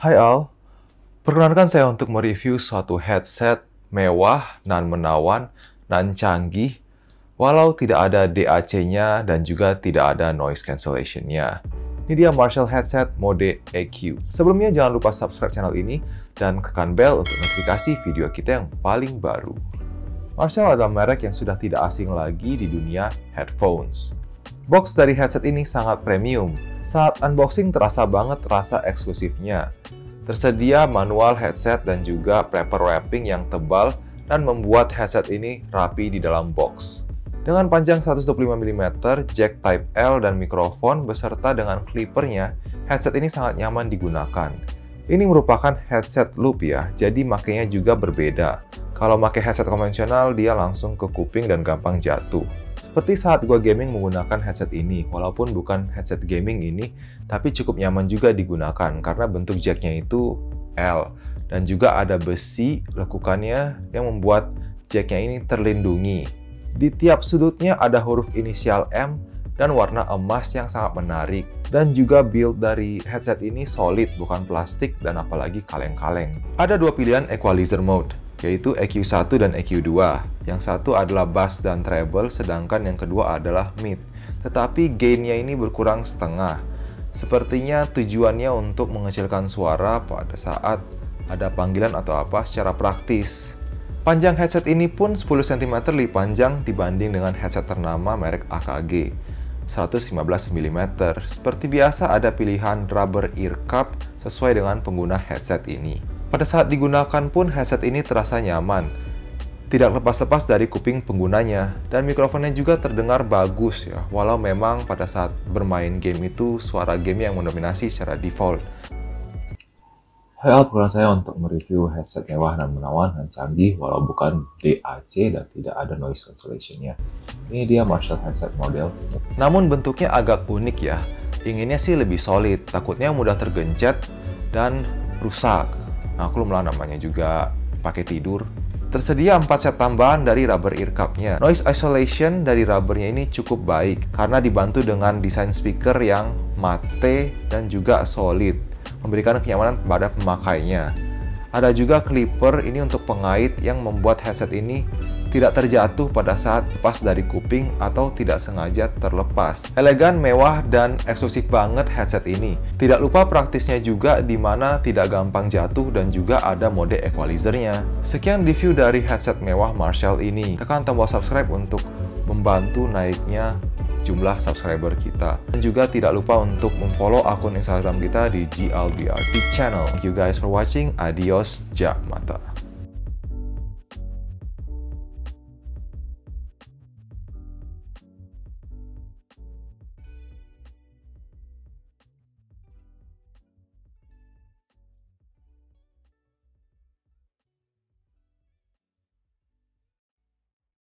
Hai Al, perkenankan saya untuk mereview suatu headset mewah, nan menawan, nan canggih, walau tidak ada DAC-nya dan juga tidak ada noise cancellation-nya. Ini dia Marshall Headset mode EQ. Sebelumnya jangan lupa subscribe channel ini dan tekan bell untuk notifikasi video kita yang paling baru. Marshall adalah merek yang sudah tidak asing lagi di dunia headphones. Box dari headset ini sangat premium, saat unboxing terasa banget rasa eksklusifnya. Tersedia manual headset dan juga paper wrapping yang tebal dan membuat headset ini rapi di dalam box. Dengan panjang 125 mm, jack Type L dan mikrofon beserta dengan clippernya, headset ini sangat nyaman digunakan. Ini merupakan headset loop ya, jadi makanya juga berbeda. Kalau pakai headset konvensional, dia langsung ke kuping dan gampang jatuh. Seperti saat gue gaming menggunakan headset ini, walaupun bukan headset gaming ini, tapi cukup nyaman juga digunakan karena bentuk jacknya itu L. Dan juga ada besi lekukannya yang membuat jacknya ini terlindungi. Di tiap sudutnya ada huruf inisial M dan warna emas yang sangat menarik. Dan juga build dari headset ini solid, bukan plastik dan apalagi kaleng-kaleng. Ada dua pilihan equalizer mode yaitu EQ1 dan EQ2. Yang satu adalah bass dan treble, sedangkan yang kedua adalah mid. Tetapi gainnya ini berkurang setengah. Sepertinya tujuannya untuk mengecilkan suara pada saat ada panggilan atau apa secara praktis. Panjang headset ini pun 10 cm lebih panjang dibanding dengan headset ternama merek AKG. 115 mm. Seperti biasa ada pilihan rubber ear cup sesuai dengan pengguna headset ini. Pada saat digunakan pun headset ini terasa nyaman, tidak lepas-lepas dari kuping penggunanya, dan mikrofonnya juga terdengar bagus ya, walau memang pada saat bermain game itu suara game yang mendominasi secara default. Hai Al, saya untuk mereview headset mewah dan menawan dan canggih walau bukan DAC dan tidak ada noise cancellation-nya. Ini dia Marshall headset model. Namun bentuknya agak unik ya. Inginnya sih lebih solid, takutnya mudah tergencet dan rusak. Aku malah namanya juga pakai tidur. Tersedia 4 set tambahan dari rubber ear cup-nya. Noise isolation dari rubbernya ini cukup baik karena dibantu dengan desain speaker yang mate dan juga solid, memberikan kenyamanan pada pemakainya. Ada juga clipper ini untuk pengait yang membuat headset ini tidak terjatuh pada saat pas dari kuping atau tidak sengaja terlepas. Elegan, mewah, dan eksklusif banget headset ini. Tidak lupa praktisnya juga di mana tidak gampang jatuh dan juga ada mode equalizernya. Sekian review dari headset mewah Marshall ini. Tekan tombol subscribe untuk membantu naiknya jumlah subscriber kita. Dan juga tidak lupa untuk memfollow akun Instagram kita di GLBRT channel. Thank you guys for watching. Adios, jam.